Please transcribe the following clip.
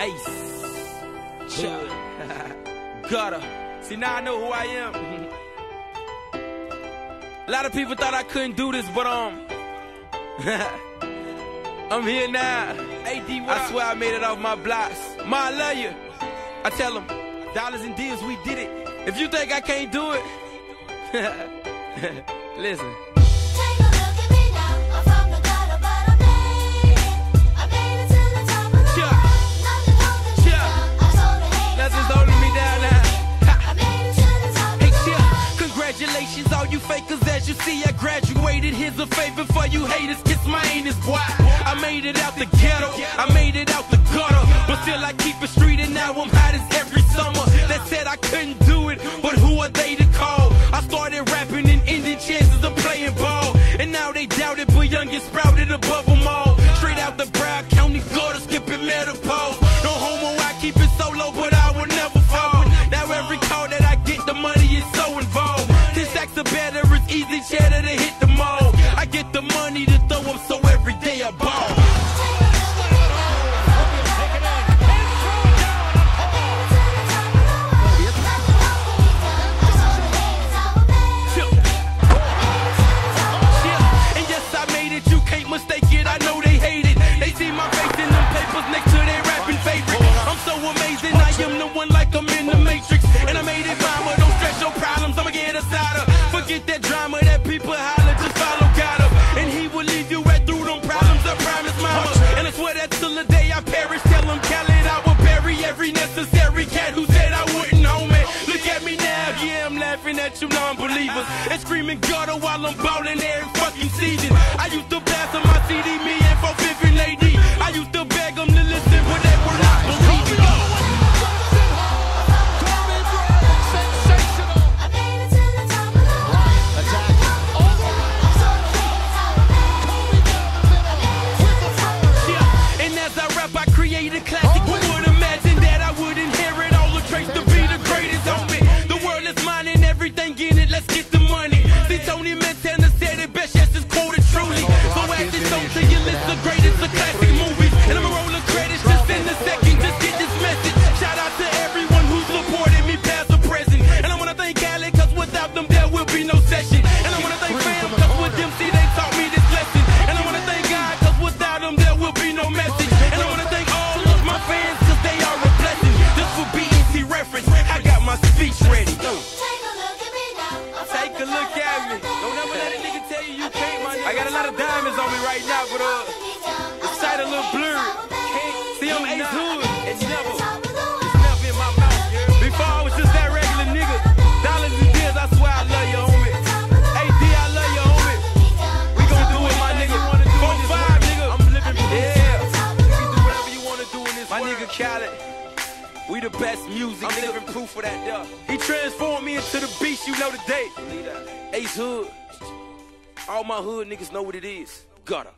Ace. Chuck. Gutter. See, now I know who I am. A lot of people thought I couldn't do this, but um, I'm here now. AD, I swear I made it off my blocks. My I love you. I tell them, dollars and deals, we did it. If you think I can't do it, listen. You see, I graduated. Here's a favor for you haters. Kiss my anus, boy. I made it out the ghetto. I made it out the gutter. But still, I keep it street, and now I'm hot as every summer. That said, I couldn't do it, but who are they to call? I started rapping and ending chances of playing ball. And now they doubt it, but young get sprouted above them all. Straight out the Broward County gutter, skipping menopause. No homo, I keep it solo, but I will never fall. Now every call that I get, the money is so involved. This stacks of better is easy cheddar to And till the day I perish. Tell him, Khaled, I will bury every necessary cat who said I wouldn't, homie. Look at me now, yeah, I'm laughing at you non-believers. And screaming gutter while I'm ballin' every fucking season. I used to blast on my CD, fam, cause with them, see, they taught me this lesson. And I wanna thank God, cause without them there will be no message. And I wanna thank all of my fans, cause they are a blessing. This will be easy reference. I got my speech ready. Take a look at me now. Take a look at me. Don't ever let a nigga tell you you can't, my nigga. I got a lot of diamonds on me right now, but uh, nigga Khaled. We the best music. I'm living proof of that, though. He transformed me into the beast you know today. Ace Hood. All my hood niggas know what it is. Gutter.